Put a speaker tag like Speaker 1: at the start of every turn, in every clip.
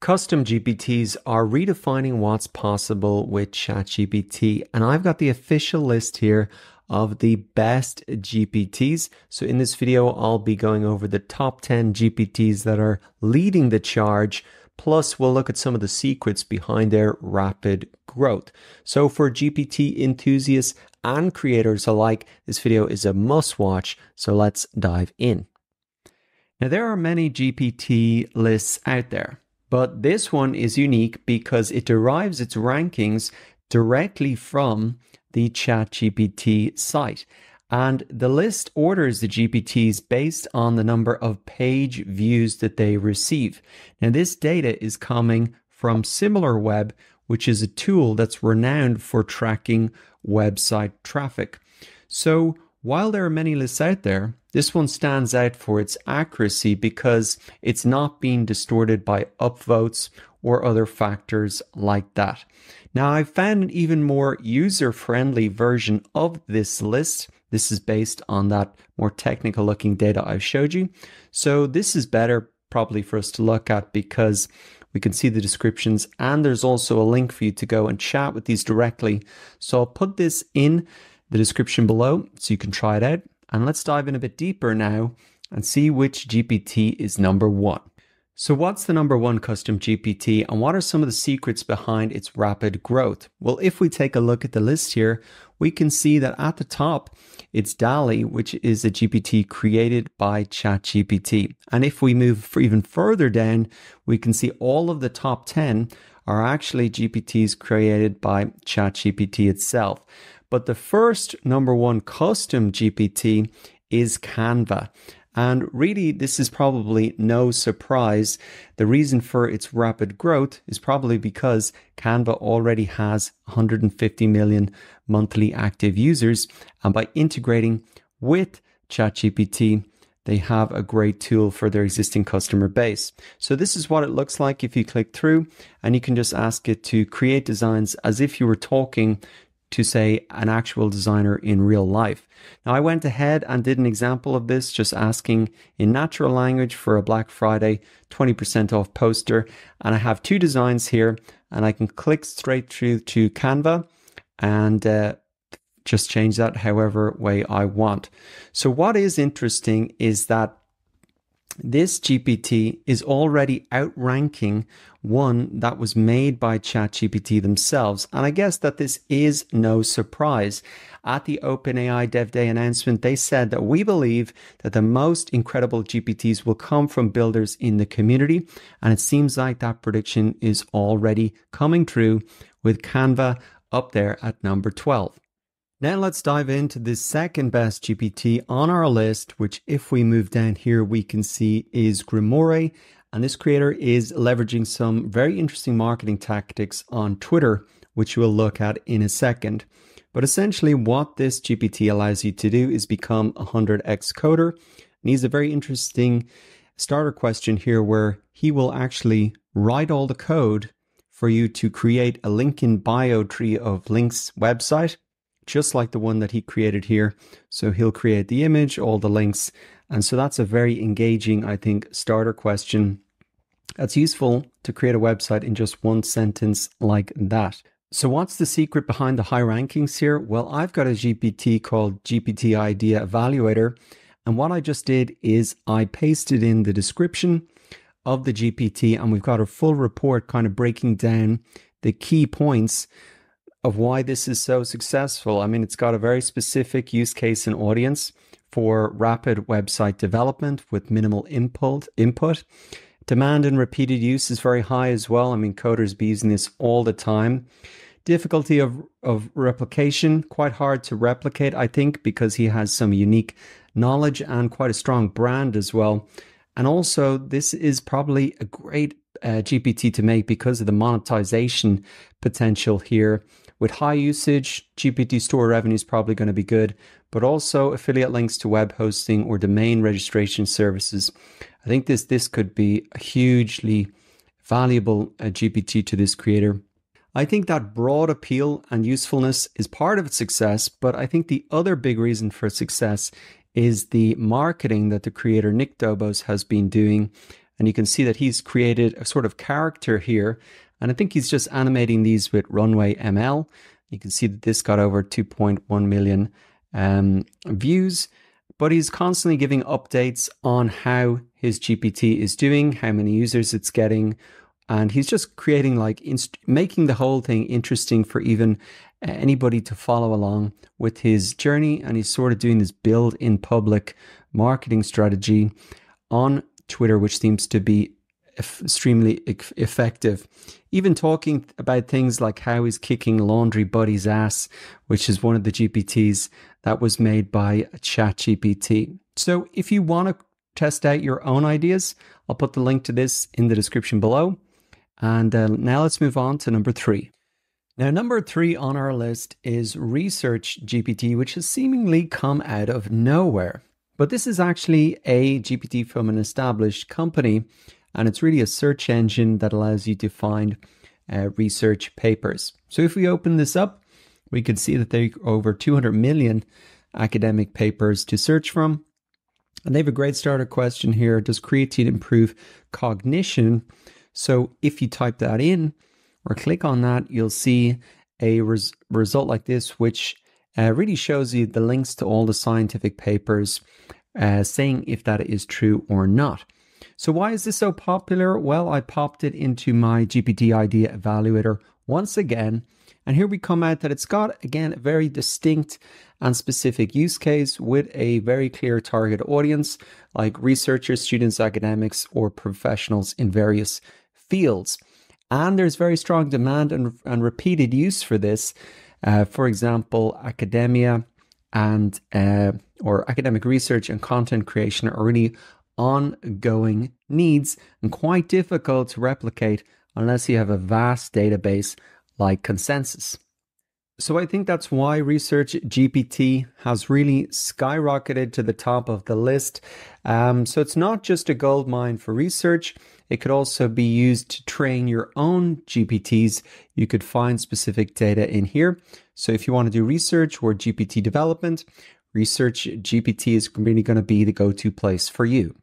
Speaker 1: Custom GPTs are redefining what's possible with ChatGPT, and I've got the official list here of the best GPTs. So in this video, I'll be going over the top 10 GPTs that are leading the charge. Plus, we'll look at some of the secrets behind their rapid growth. So for GPT enthusiasts and creators alike, this video is a must watch. So let's dive in. Now, there are many GPT lists out there. But this one is unique because it derives its rankings directly from the ChatGPT site. And the list orders the GPTs based on the number of page views that they receive. Now, this data is coming from SimilarWeb, which is a tool that's renowned for tracking website traffic. So, while there are many lists out there, this one stands out for its accuracy because it's not being distorted by upvotes or other factors like that. Now, I've found an even more user friendly version of this list. This is based on that more technical looking data I've showed you. So, this is better probably for us to look at because we can see the descriptions and there's also a link for you to go and chat with these directly. So, I'll put this in the description below so you can try it out. And let's dive in a bit deeper now and see which GPT is number one. So, what's the number one custom GPT and what are some of the secrets behind its rapid growth? Well, if we take a look at the list here, we can see that at the top, it's DALL-E, which is a GPT created by ChatGPT. And if we move for even further down, we can see all of the top 10 are actually GPTs created by ChatGPT itself. But the first number one custom GPT is Canva. And really, this is probably no surprise. The reason for its rapid growth is probably because Canva already has 150 million monthly active users. And by integrating with ChatGPT, they have a great tool for their existing customer base. So this is what it looks like if you click through and you can just ask it to create designs as if you were talking to say an actual designer in real life. Now, I went ahead and did an example of this, just asking in natural language for a Black Friday 20% off poster. And I have two designs here, and I can click straight through to Canva and uh, just change that however way I want. So, what is interesting is that this GPT is already outranking one that was made by ChatGPT themselves. And I guess that this is no surprise. At the OpenAI Dev Day announcement, they said that we believe that the most incredible GPTs will come from builders in the community. And it seems like that prediction is already coming true with Canva up there at number 12. Now let's dive into the second best GPT on our list, which if we move down here, we can see is Grimoire. And this creator is leveraging some very interesting marketing tactics on Twitter, which we'll look at in a second. But essentially, what this GPT allows you to do is become a 100x coder. And he's a very interesting starter question here where he will actually write all the code for you to create a link in bio tree of links website just like the one that he created here. So he'll create the image, all the links. And so that's a very engaging, I think, starter question. That's useful to create a website in just one sentence like that. So, what's the secret behind the high rankings here? Well, I've got a GPT called GPT Idea Evaluator. And what I just did is I pasted in the description of the GPT, and we've got a full report kind of breaking down the key points of why this is so successful. I mean, it's got a very specific use case and audience for rapid website development with minimal input. Input demand and repeated use is very high as well. I mean, coders be using this all the time. Difficulty of of replication quite hard to replicate, I think, because he has some unique knowledge and quite a strong brand as well. And also, this is probably a great uh, GPT to make because of the monetization potential here with high usage, GPT store revenue is probably going to be good, but also affiliate links to web hosting or domain registration services. I think this this could be a hugely valuable uh, GPT to this creator. I think that broad appeal and usefulness is part of its success, but I think the other big reason for success is the marketing that the creator Nick Dobos has been doing And you can see that he's created a sort of character here. And I think he's just animating these with Runway ML. You can see that this got over 2.1 million um, views, but he's constantly giving updates on how his GPT is doing, how many users it's getting, and he's just creating like inst- making the whole thing interesting for even uh, anybody to follow along with his journey. And he's sort of doing this build in public marketing strategy on Twitter, which seems to be extremely effective. Even talking about things like how he's kicking Laundry Buddy's ass, which is one of the GPTs that was made by ChatGPT. So if you want to test out your own ideas, I'll put the link to this in the description below. And uh, now let's move on to number three. Now, number three on our list is Research GPT, which has seemingly come out of nowhere. But this is actually a GPT from an established company and it's really a search engine that allows you to find uh, research papers. So if we open this up, we can see that there are over 200 million academic papers to search from. And they have a great starter question here Does creatine improve cognition? So if you type that in or click on that, you'll see a res- result like this, which uh, really shows you the links to all the scientific papers uh, saying if that is true or not. So why is this so popular? Well, I popped it into my GPT idea evaluator once again. And here we come out that it's got, again, a very distinct and specific use case with a very clear target audience, like researchers, students, academics, or professionals in various fields. And there's very strong demand and, and repeated use for this. Uh, for example, academia and uh, or academic research and content creation are really ongoing needs and quite difficult to replicate unless you have a vast database like Consensus. So I think that's why Research GPT has really skyrocketed to the top of the list. Um, so it's not just a gold mine for research. It could also be used to train your own GPTs. You could find specific data in here. So if you want to do research or GPT development, Research GPT is really going to be the go-to place for you.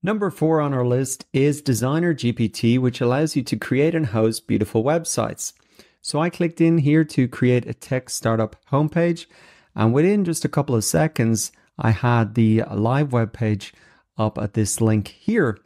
Speaker 1: Number four on our list is Designer GPT, which allows you to create and host beautiful websites. So I clicked in here to create a tech startup homepage, and within just a couple of seconds, I had the live web page up at this link here.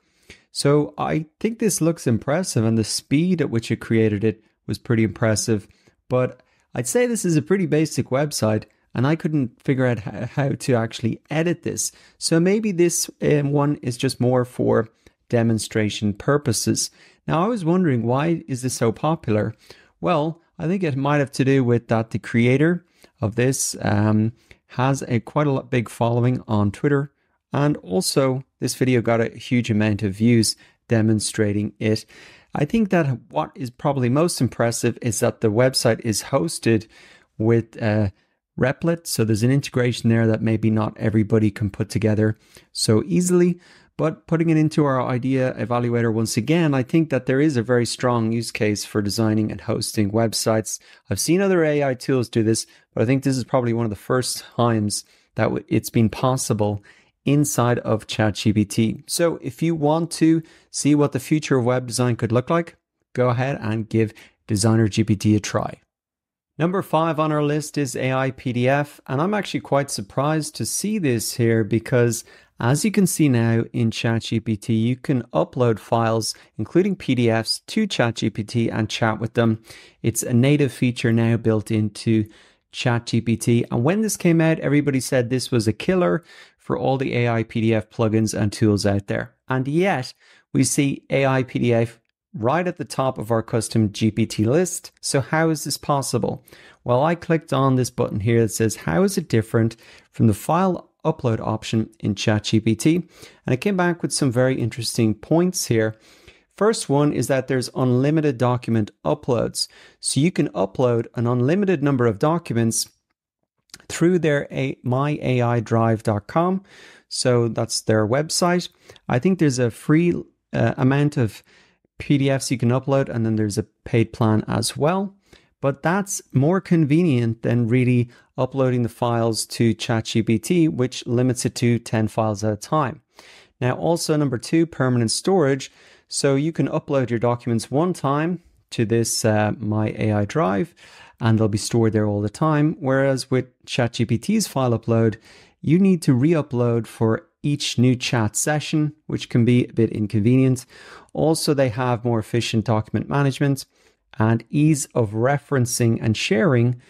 Speaker 1: So I think this looks impressive, and the speed at which it created it was pretty impressive. But I'd say this is a pretty basic website, and I couldn't figure out how to actually edit this. So maybe this um, one is just more for demonstration purposes. Now I was wondering why is this so popular? Well, I think it might have to do with that the creator of this um, has a quite a big following on Twitter, and also this video got a huge amount of views demonstrating it. I think that what is probably most impressive is that the website is hosted with uh, Replit. So there's an integration there that maybe not everybody can put together so easily. But putting it into our idea evaluator once again, I think that there is a very strong use case for designing and hosting websites. I've seen other AI tools do this, but I think this is probably one of the first times that it's been possible inside of ChatGPT. So if you want to see what the future of web design could look like, go ahead and give Designer GPT a try. Number five on our list is AI PDF, and I'm actually quite surprised to see this here because as you can see now in ChatGPT, you can upload files, including PDFs, to ChatGPT and chat with them. It's a native feature now built into ChatGPT. And when this came out, everybody said this was a killer for all the AI PDF plugins and tools out there. And yet, we see AI PDF right at the top of our custom GPT list. So how is this possible? Well, I clicked on this button here that says, how is it different from the file upload option in ChatGPT? And it came back with some very interesting points here. First one is that there's unlimited document uploads. So you can upload an unlimited number of documents through their a- myaidrive.com. So that's their website. I think there's a free uh, amount of PDFs you can upload, and then there's a paid plan as well. But that's more convenient than really uploading the files to ChatGPT, which limits it to 10 files at a time. Now, also number two, permanent storage. So you can upload your documents one time to this uh, My AI Drive and they'll be stored there all the time. Whereas with ChatGPT's file upload, you need to re upload for each new chat session, which can be a bit inconvenient. Also, they have more efficient document management and ease of referencing and sharing.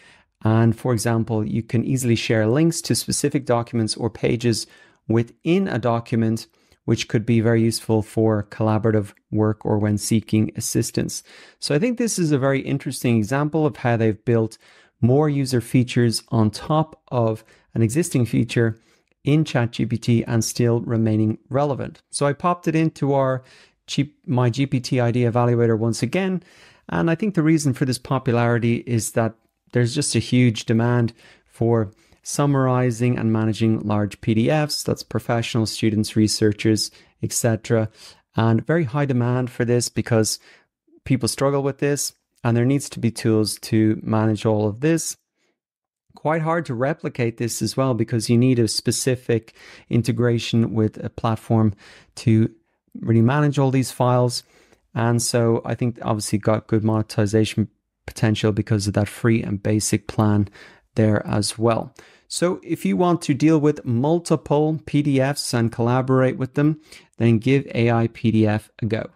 Speaker 1: And for example, you can easily share links to specific documents or pages within a document, which could be very useful for collaborative work or when seeking assistance. So I think this is a very interesting example of how they've built more user features on top of an existing feature in ChatGPT and still remaining relevant. So I popped it into our G- my GPT idea evaluator once again. And I think the reason for this popularity is that there's just a huge demand for summarizing and managing large PDFs. That's professional students, researchers, etc. And very high demand for this because people struggle with this and there needs to be tools to manage all of this quite hard to replicate this as well because you need a specific integration with a platform to really manage all these files. And so I think obviously got good monetization potential because of that free and basic plan there as well. So if you want to deal with multiple PDFs and collaborate with them, then give AI PDF a go.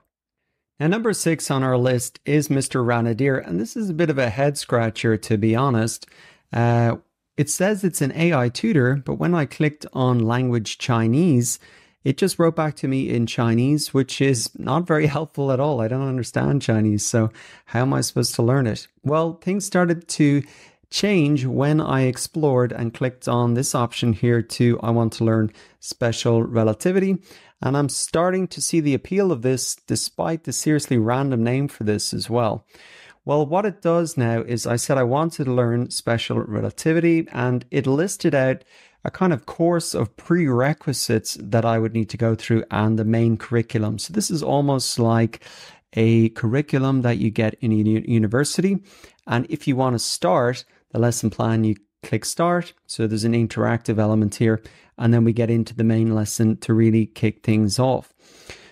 Speaker 1: Now, number six on our list is Mr. Ranedeer, and this is a bit of a head scratcher to be honest. Uh, it says it's an AI tutor, but when I clicked on language Chinese, it just wrote back to me in Chinese, which is not very helpful at all. I don't understand Chinese, so how am I supposed to learn it? Well, things started to change when I explored and clicked on this option here to I want to learn special relativity. And I'm starting to see the appeal of this despite the seriously random name for this as well. Well, what it does now is I said I wanted to learn special relativity, and it listed out a kind of course of prerequisites that I would need to go through and the main curriculum. So this is almost like a curriculum that you get in a university. And if you want to start the lesson plan, you click start. So there's an interactive element here. And then we get into the main lesson to really kick things off.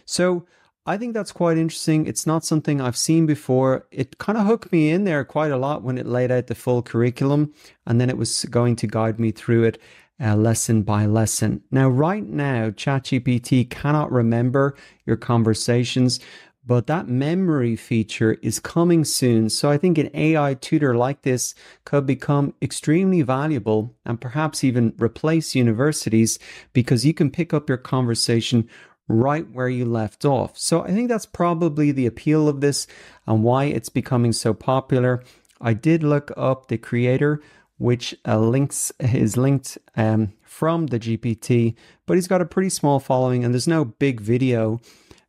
Speaker 1: So I think that's quite interesting. It's not something I've seen before. It kind of hooked me in there quite a lot when it laid out the full curriculum, and then it was going to guide me through it uh, lesson by lesson. Now, right now, ChatGPT cannot remember your conversations, but that memory feature is coming soon. So I think an AI tutor like this could become extremely valuable and perhaps even replace universities because you can pick up your conversation right where you left off. So I think that's probably the appeal of this and why it's becoming so popular. I did look up the creator, which uh, links is linked um, from the GPT, but he's got a pretty small following, and there's no big video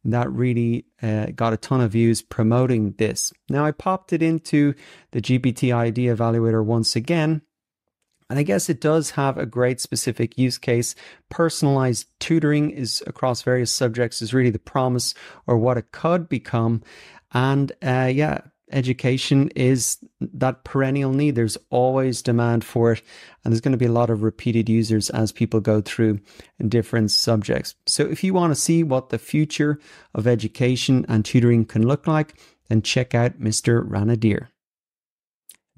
Speaker 1: that really uh, got a ton of views promoting this. Now I popped it into the GPT idea evaluator once again, and I guess it does have a great specific use case. Personalized tutoring is across various subjects is really the promise or what it could become. And uh, yeah, education is that perennial need. There's always demand for it. And there's going to be a lot of repeated users as people go through different subjects. So if you want to see what the future of education and tutoring can look like, then check out Mr. Ranedeer.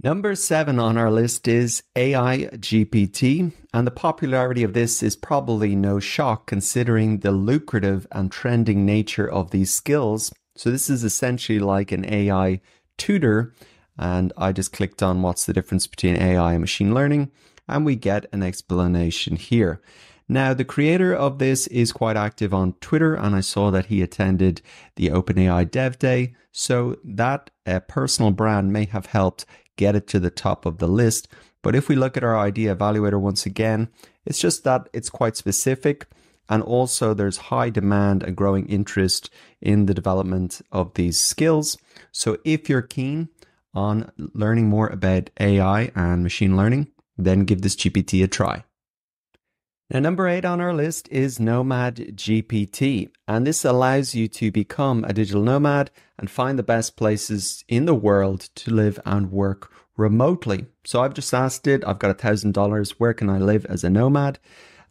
Speaker 1: Number seven on our list is AI GPT, and the popularity of this is probably no shock considering the lucrative and trending nature of these skills. So, this is essentially like an AI tutor, and I just clicked on what's the difference between AI and machine learning, and we get an explanation here. Now, the creator of this is quite active on Twitter, and I saw that he attended the OpenAI Dev Day. So, that uh, personal brand may have helped get it to the top of the list. But if we look at our idea evaluator once again, it's just that it's quite specific. And also, there's high demand and growing interest in the development of these skills. So, if you're keen on learning more about AI and machine learning, then give this GPT a try. Now, number eight on our list is Nomad GPT, and this allows you to become a digital nomad and find the best places in the world to live and work remotely. So I've just asked it, I've got a thousand dollars, where can I live as a nomad?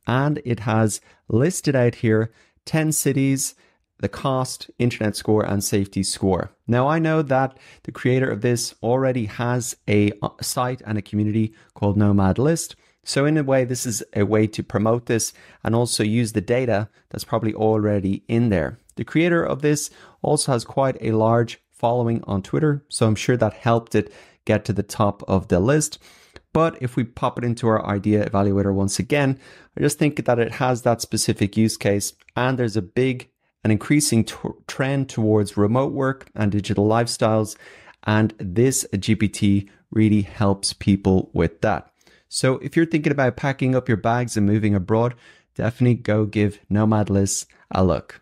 Speaker 1: And it has listed out here 10 cities, the cost, internet score, and safety score. Now, I know that the creator of this already has a site and a community called Nomad List. So, in a way, this is a way to promote this and also use the data that's probably already in there. The creator of this also has quite a large following on Twitter, so I'm sure that helped it get to the top of the list. But if we pop it into our idea evaluator once again, I just think that it has that specific use case and there's a big an increasing trend towards remote work and digital lifestyles. And this GPT really helps people with that. So if you're thinking about packing up your bags and moving abroad, definitely go give Nomad List a look.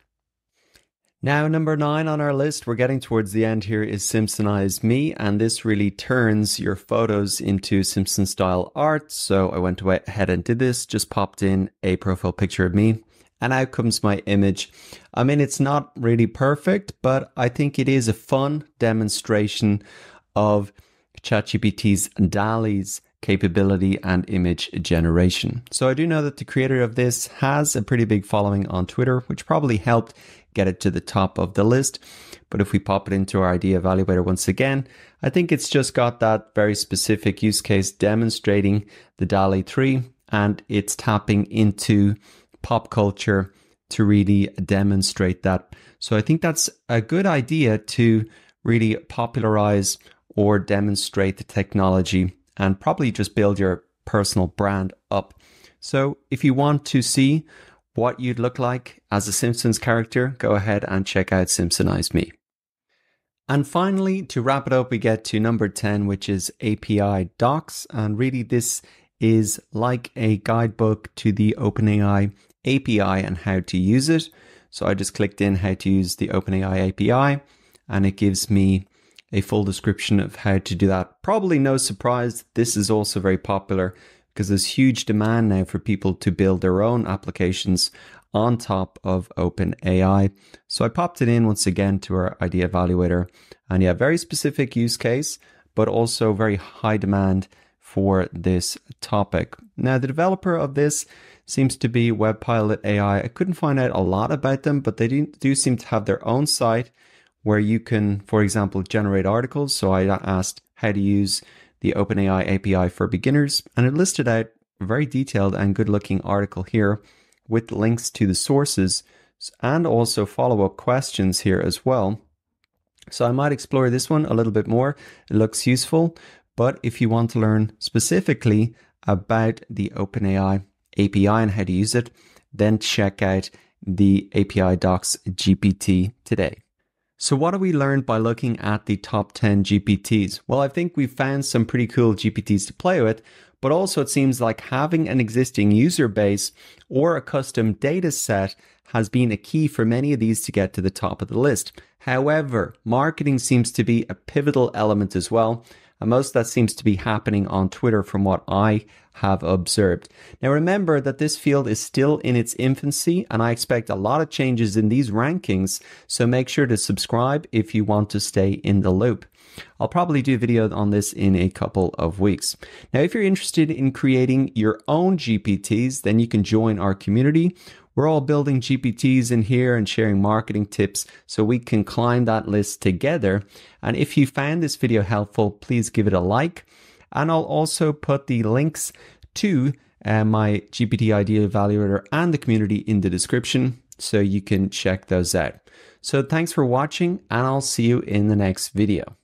Speaker 1: Now, number nine on our list, we're getting towards the end here, is Simpsonize Me. And this really turns your photos into Simpson style art. So I went ahead and did this, just popped in a profile picture of me and out comes my image. I mean, it's not really perfect, but I think it is a fun demonstration of ChatGPT's DALL-E's capability and image generation. So I do know that the creator of this has a pretty big following on Twitter, which probably helped get it to the top of the list. But if we pop it into our idea evaluator once again, I think it's just got that very specific use case demonstrating the DALL-E 3 and it's tapping into pop culture to really demonstrate that. So I think that's a good idea to really popularize or demonstrate the technology and probably just build your personal brand up. So if you want to see what you'd look like as a Simpsons character, go ahead and check out Simpsonize Me. And finally, to wrap it up, we get to number 10, which is API docs. And really, this is like a guidebook to the OpenAI API and how to use it. So I just clicked in how to use the OpenAI API and it gives me a full description of how to do that. Probably no surprise, this is also very popular because there's huge demand now for people to build their own applications on top of OpenAI. So I popped it in once again to our idea evaluator. And yeah, very specific use case, but also very high demand for this topic. Now, the developer of this seems to be Webpilot AI. I couldn't find out a lot about them, but they do, do seem to have their own site where you can, for example, generate articles. So I asked how to use the OpenAI API for beginners, and it listed out a very detailed and good looking article here with links to the sources and also follow up questions here as well. So I might explore this one a little bit more. It looks useful, but if you want to learn specifically about the OpenAI API and how to use it, then check out the API Docs GPT today. So, what do we learn by looking at the top 10 GPTs? Well, I think we've found some pretty cool GPTs to play with, but also it seems like having an existing user base or a custom data set has been a key for many of these to get to the top of the list. However, marketing seems to be a pivotal element as well. And most of that seems to be happening on Twitter from what I have observed. Now, remember that this field is still in its infancy, and I expect a lot of changes in these rankings. So make sure to subscribe if you want to stay in the loop. I'll probably do a video on this in a couple of weeks. Now, if you're interested in creating your own GPTs, then you can join our community. We're all building GPTs in here and sharing marketing tips so we can climb that list together. And if you found this video helpful, please give it a like. And I'll also put the links to uh, my GPT idea evaluator and the community in the description so you can check those out. So thanks for watching and I'll see you in the next video.